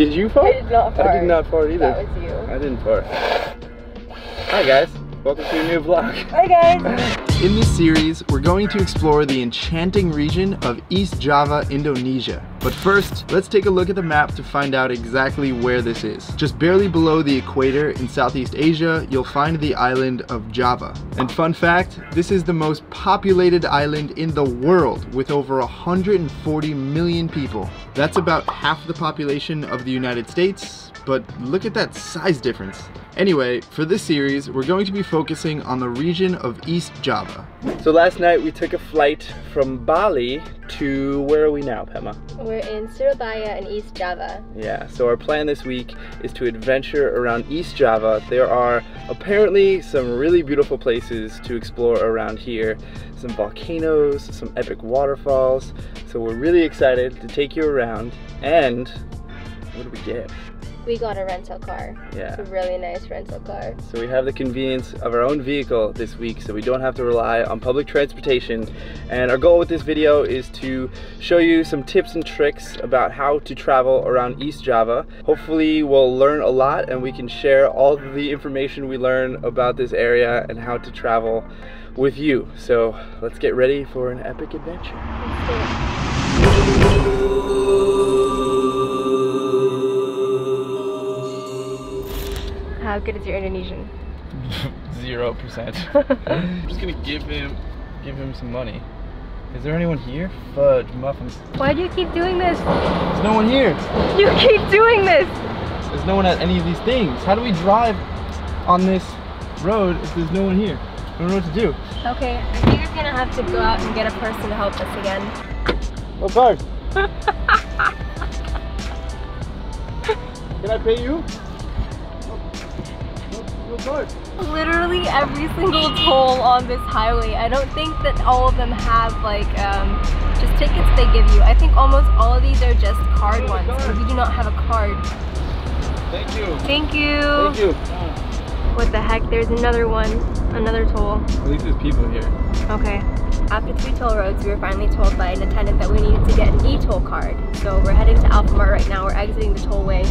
farted. Did you fart? I did not fart. I did not fart either. That was you. I didn't fart. Hi guys, welcome to a new vlog. Hi guys. In this series, we're going to explore the enchanting region of East Java, Indonesia. But first, let's take a look at the map to find out exactly where this is. Just barely below the equator in Southeast Asia, you'll find the island of Java. And fun fact, this is the most populated island in the world with over 140 million people. That's about half the population of the United States, but look at that size difference. Anyway, for this series, we're going to be focusing on the region of East Java. So last night we took a flight from Bali to, where are we now, Pema? We're in Surabaya in East Java. Yeah, so our plan this week is to adventure around East Java. There are apparently some really beautiful places to explore around here. Some volcanoes, some epic waterfalls. So we're really excited to take you around and what do we get? We got a rental car. Yeah. It's a really nice rental car. So we have the convenience of our own vehicle this week so we don't have to rely on public transportation. And our goal with this video is to show you some tips and tricks about how to travel around East Java. Hopefully we'll learn a lot and we can share all the information we learn about this area and how to travel with you. So let's get ready for an epic adventure. How good is your Indonesian? Zero percent. I'm just gonna give him give him some money. Is there anyone here? Fudge muffins. Why do you keep doing this? There's no one here. You keep doing this! There's no one at any of these things. How do we drive on this road if there's no one here? I don't know what to do. Okay, I think you're gonna have to go out and get a person to help us again. Oh, no card. Can I pay you? Literally every single toll on this highway. I don't think that all of them have like um, just tickets they give you. I think almost all of these are just card ones. And we do not have a card. Thank you. Thank you. Thank you. What the heck? There's another one. Another toll. At least there's people here. Okay. After three toll roads, we were finally told by an attendant that we needed to get an e-toll card. So we're heading to Alfamart right now. We're exiting the tollway,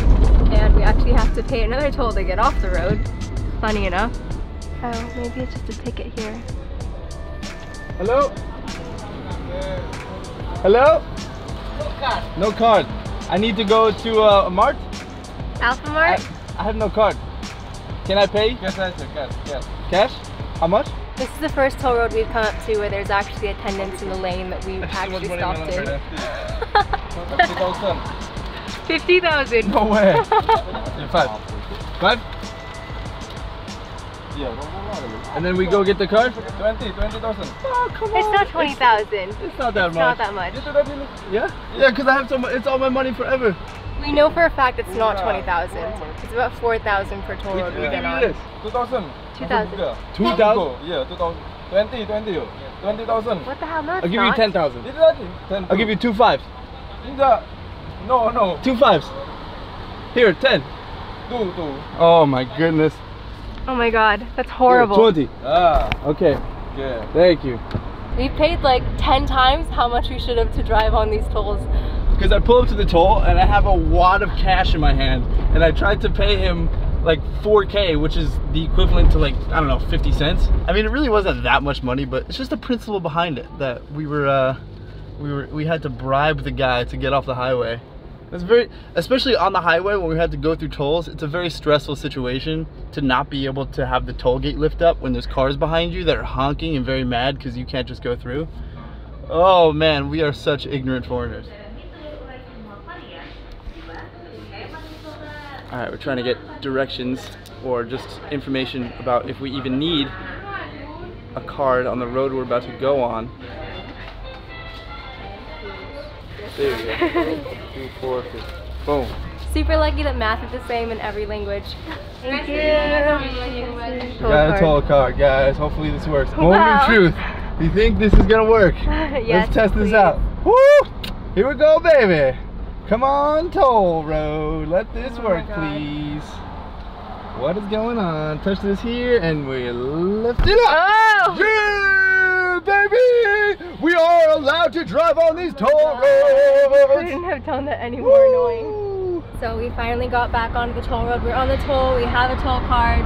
and we actually have to pay another toll to get off the road. Funny enough. Oh, maybe it's just a ticket here. Hello? Hello? No card. No card. I need to go to uh, a mart. I, Alfamart? I have no card. Can I pay? Cash, cash, cash. Cash? How much? This is the first toll road we've come up to where there's actually attendants in the lane that we actually stopped in. 50,000. No way. Five. Five? And then we go get the car? 20, 20,000. Oh, come on. It's not 20,000. It's not that It's much. not that much. Yeah? Yeah, because I have so much, it's all my money forever. We know for a fact it's not 20,000. It's about 4,000 per toll road we get on. 2000. 2,000. 2,000? Yeah, 2000. 20, 20. 20,000. What the hell? No, I'll it's give you not. 10,000. Itu tadi. 10. I'll give you two fives. Tidak. No, no. Two fives. Here, 10. Tuh, tuh. Oh my goodness. Oh my god, that's Here, horrible. 20. Ah, Okay, okay. thank you. We paid like 10 times how much we should have to drive on these tolls. Because I pull up to the toll and I have a wad of cash in my hand and I tried to pay him like 4k which is the equivalent to like I don't know 50 cents I mean it really wasn't that much money but it's just the principle behind it that we were uh we were we had to bribe the guy to get off the highway it's very especially on the highway when we had to go through tolls it's a very stressful situation to not be able to have the toll gate lift up when there's cars behind you that are honking and very mad because you can't just go through oh man we are such ignorant foreigners All right, we're trying to get directions or just information about if we even need a card on the road we're about to go on. There you go. Two, four, six. Boom. Super lucky that math is the same in every language. Thank you. We got a toll card, guys. Hopefully this works. Moment Wow. of truth. Do you think this is gonna work? yes, Let's test please. this out. Woo! Here we go, baby. Come on, toll road. Let this Oh work, please. What is going on? Touch this here and we lift it up. Oh! Yeah, baby! We are allowed to drive on these toll I roads. couldn't have done that any more annoying. So we finally got back onto the toll road. We're on the toll, we have a toll card.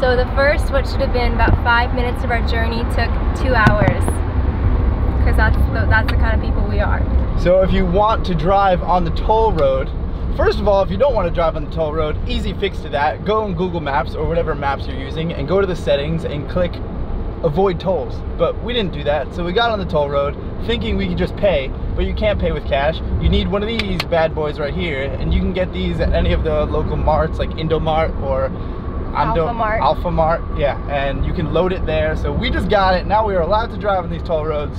So the first, what should have been about five minutes of our journey took two hours. Because that's the, that's the kind of people we are. So if you want to drive on the toll road, first of all, if you don't want to drive on the toll road, easy fix to that. Go on Google Maps or whatever maps you're using and go to the settings and click avoid tolls. But we didn't do that. So we got on the toll road thinking we could just pay, but you can't pay with cash. You need one of these bad boys right here and you can get these at any of the local marts like Indomart or Ando- Alfamart. Alfamart, yeah, and you can load it there. So we just got it. Now we are allowed to drive on these toll roads,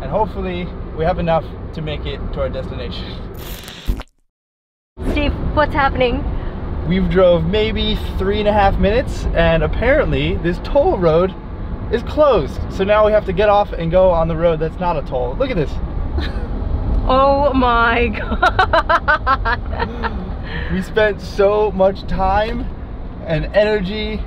and hopefully we have enough to make it to our destination. Steve, what's happening? We've drove maybe three and a half minutes, and apparently this toll road is closed. So now we have to get off and go on the road that's not a toll. Look at this. Oh my god. We spent so much time and energy.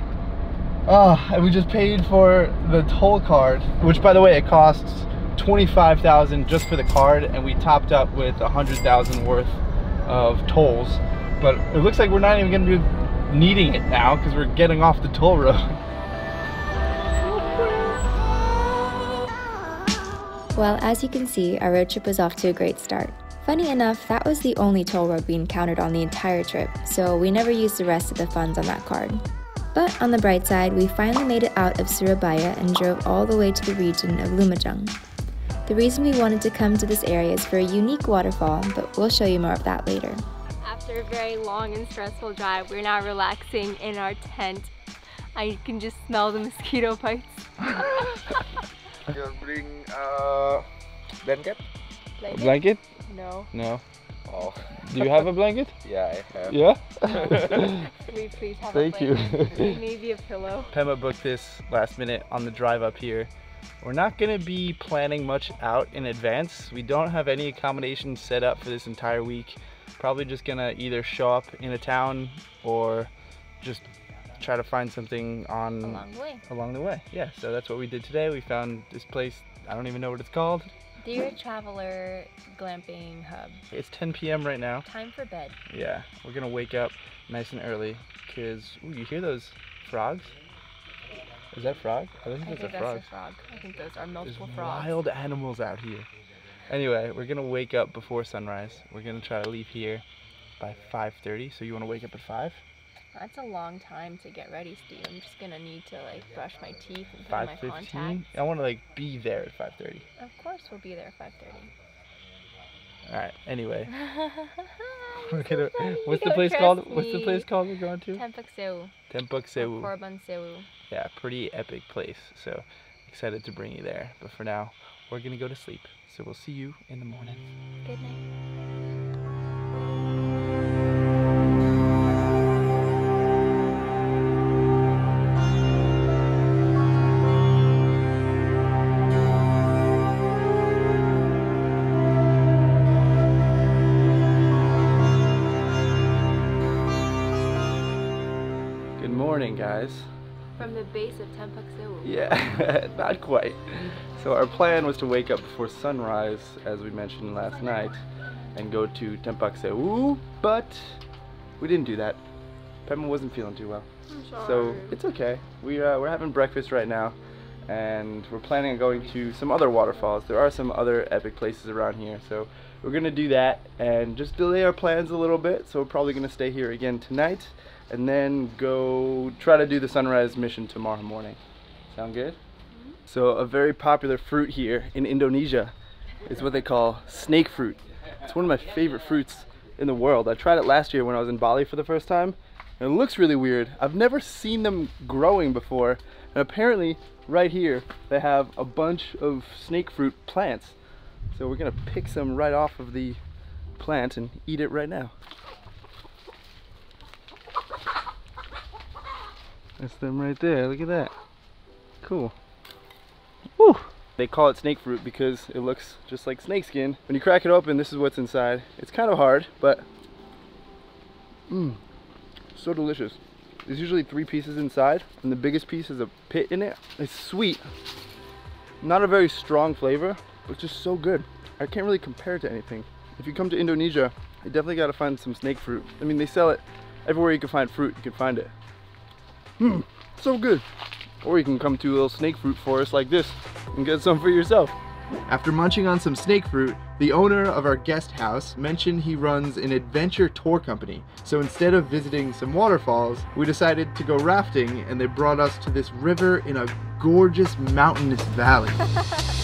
Oh, and we just paid for the toll card, which by the way, it costs 25,000 just for the card and we topped up with 100,000 worth of tolls. But it looks like we're not even gonna be needing it now because we're getting off the toll road. Well, as you can see, our road trip was off to a great start. Funny enough, that was the only toll road we encountered on the entire trip, so we never used the rest of the funds on that card. But on the bright side, we finally made it out of Surabaya and drove all the way to the region of Lumajang. The reason we wanted to come to this area is for a unique waterfall, but we'll show you more of that later. After a very long and stressful drive, we're now relaxing in our tent. I can just smell the mosquito bites. You bring uh, blanket? Blanket? Blanket? No. No. Oh, Do you have a blanket? yeah, I have. Yeah? Can we please have Thank a you. blanket? Maybe a pillow. Pema booked this last minute on the drive up here. We're not gonna be planning much out in advance. We don't have any accommodations set up for this entire week. Probably just gonna either show up in a town or just try to find something on Along the way. along the way. Yeah, so that's what we did today. We found this place. I don't even know what it's called. Dear Traveler Glamping Hub. It's 10 p.m. right now. Time for bed. Yeah, we're gonna wake up nice and early because ooh, you hear those frogs? Is that frog? I think I that's think a that's frog. a frog. I think those are There's multiple frogs. wild animals out here. Anyway, we're gonna wake up before sunrise. We're gonna try to leave here by 5:30. So you want to wake up at five? That's a long time to get ready, Steve. I'm just gonna need to like brush my teeth and put my 5:15. contacts. I want to like be there at 5:30. Of course, we'll be there at 5:30. All right. Anyway, we're So gonna. funny, What's the place called? trust What's the place called we're going to? Tumpak Sewu. Tempuk Sewu. Korban Sewu. Yeah, pretty epic place. So excited to bring you there. But for now, we're gonna go to sleep. So we'll see you in the morning. Good night. From the base of Tumpak Sewu. Yeah, not quite. So our plan was to wake up before sunrise, as we mentioned last night, and go to Tumpak Sewu, but we didn't do that. Pema wasn't feeling too well. So it's okay. We, uh, we're having breakfast right now, and we're planning on going to some other waterfalls. There are some other epic places around here, so we're gonna do that and just delay our plans a little bit. So we're probably gonna stay here again tonight, and then go try to do the sunrise mission tomorrow morning. Sound good? Mm-hmm. So a very popular fruit here in Indonesia is what they call snake fruit. It's one of my favorite fruits in the world. I tried it last year when I was in Bali for the first time. And it looks really weird. I've never seen them growing before. And apparently right here they have a bunch of snake fruit plants. So we're gonna pick some right off of the plant and eat it right now. That's them right there. Look at that. Cool. Woo! They call it snake fruit because it looks just like snake skin. When you crack it open, this is what's inside. It's kind of hard, but mmm, so delicious. There's usually three pieces inside, and the biggest piece is a pit in it. It's sweet. Not a very strong flavor, but just so good. I can't really compare it to anything. If you come to Indonesia, You definitely gotta find some snake fruit. I mean, they sell it everywhere you can find fruit, you can find it. Hmm, so good. Or you can come to a little snake fruit forest like this and get some for yourself. After munching on some snake fruit, the owner of our guest house mentioned he runs an adventure tour company. So instead of visiting some waterfalls, we decided to go rafting and they brought us to this river in a gorgeous mountainous valley.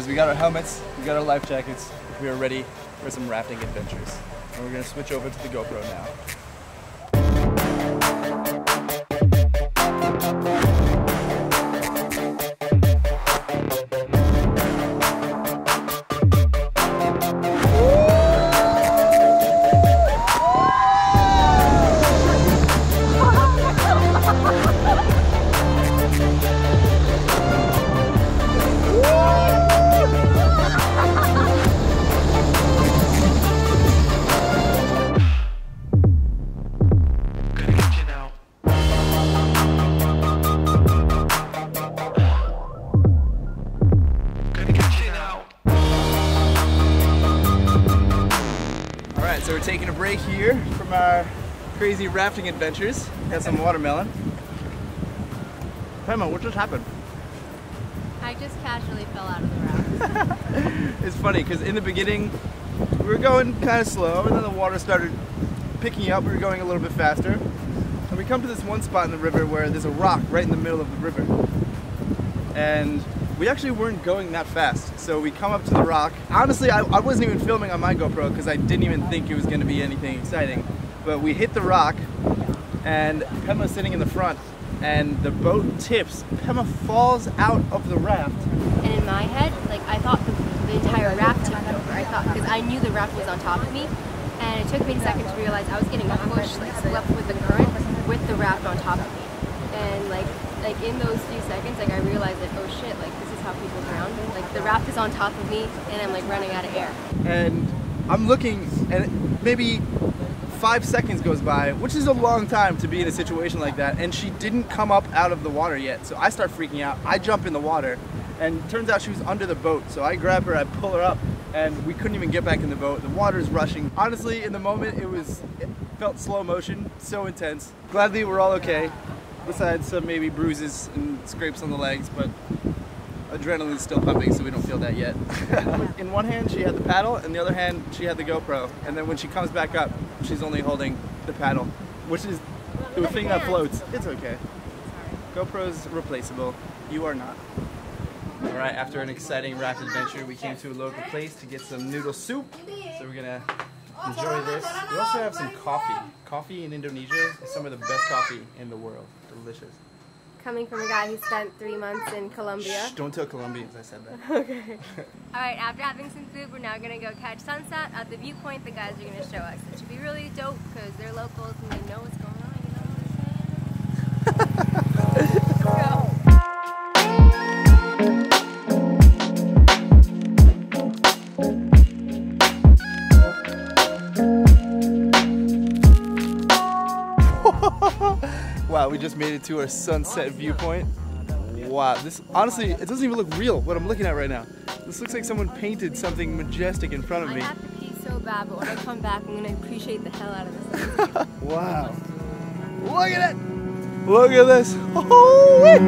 guys, we got our helmets, we got our life jackets, we are ready for some rafting adventures. And we're gonna switch over to the GoPro now. Break here from our crazy rafting adventures. Got some watermelon. Pema, what just happened? I just casually fell out of the raft. It's funny because in the beginning we were going kind of slow and then the water started picking up. We were going a little bit faster. And we come to this one spot in the river where there's a rock right in the middle of the river. And we actually weren't going that fast. So we come up to the rock. Honestly, I, I wasn't even filming on my GoPro because I didn't even think it was going to be anything exciting. But we hit the rock and Pema's sitting in the front and the boat tips. Pema falls out of the raft And in my head, like I thought the, the entire raft tipped over. I thought because I knew the raft was on top of me, and it took me a second to realize I was getting pushed, like swept with the current, with the raft on top of me. And like like in those few seconds, like I realized like oh shit, like this is how people drown. Like the raft is on top of me, and I'm like running out of air. and I'm looking, and maybe five seconds goes by, which is a long time to be in a situation like that, and she didn't come up out of the water yet. So I start freaking out. I jump in the water, and turns out she was under the boat. So I grab her, I pull her up, and we couldn't even get back in the boat. The water's rushing. Honestly, in the moment, it was it felt slow motion, so intense. Gladly, we're all okay, besides some maybe bruises and scrapes on the legs, but adrenaline's still pumping, so we don't feel that yet. In one hand, she had the paddle, and the other hand, she had the GoPro. And then when she comes back up, she's only holding the paddle, which is the thing that floats. It's okay. GoPro's replaceable. You are not. All right, after an exciting raft adventure, we came to a local place to get some noodle soup. So we're gonna enjoy this. We also have some coffee. Coffee in Indonesia is some of the best coffee in the world. Delicious. Coming from a guy who spent three months in Colombia. Shh, don't tell Colombians I said that. Okay. All right, after having some food, we're now gonna go catch sunset at the viewpoint the guys are gonna show us. It should be really dope because they're locals and they know what's just made it to our sunset viewpoint. Wow, this honestly, it doesn't even look real what I'm looking at right now. This looks like someone painted something majestic in front of me. I have to pee so bad, but when I come back, I'm gonna appreciate the hell out of this. Wow. Look at it! Look at this! Holy!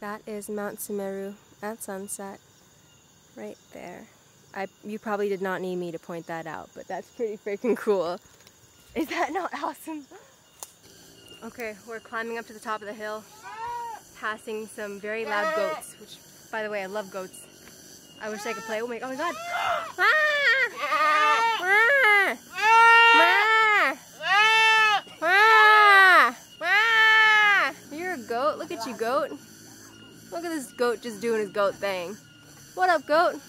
That is Mount Semeru at sunset. Right there. I you probably did not need me to point that out, but that's pretty freaking cool. Is that not awesome? Okay, we're climbing up to the top of the hill, passing some very loud goats, which by the way, I love goats. I wish I could play. Oh my, oh my god. You're a goat. Look at you, goat. Look at this goat just doing his goat thing. What up, goat?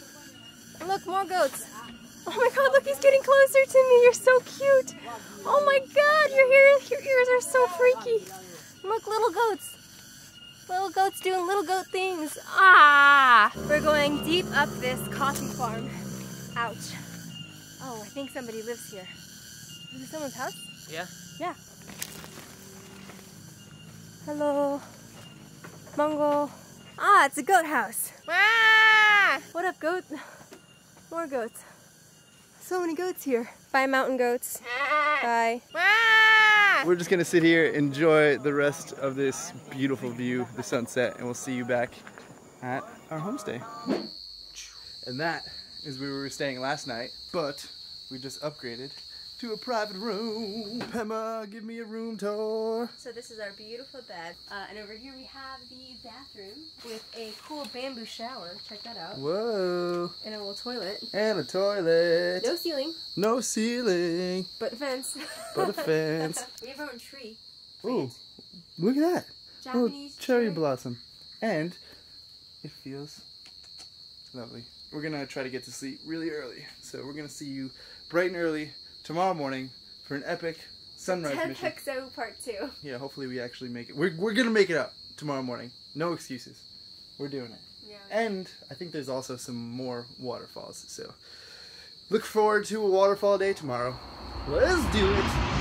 Look, more goats. Oh my god, look, he's getting closer to me. You're so cute. Oh my god, your, hair, your ears are so freaky. Look, little goats. Little goats doing little goat things. Ah! We're going deep up this cotton farm. Ouch. Oh, I think somebody lives here. Is this someone's house? Yeah. Yeah. Hello. Mango. Ah, it's a goat house. Ah! What up, goat? More goats. So many goats here. Bye, mountain goats. Bye. We're just gonna sit here, enjoy the rest of this beautiful view, the sunset, and we'll see you back at our homestay. And that is where we were staying last night, but we just upgraded to a private room. Pema, give me a room tour. So this is our beautiful bed. Uh, and over here we have the bathroom with a cool bamboo shower. Check that out. Whoa. And a little toilet. And a toilet. No ceiling, No ceiling, but a fence. but a fence. we have our own tree. Ooh, look at that. Japanese cherry cherry. blossom. And it feels lovely. We're gonna try to get to sleep really early. So we're gonna see you bright and early tomorrow morning for an epic sunrise mission. Pixo part two. Yeah, hopefully we actually make it. We're, we're gonna make it up tomorrow morning. No excuses. We're doing it. Yeah. And I think there's also some more waterfalls. So look forward to a waterfall day tomorrow. Let's do it.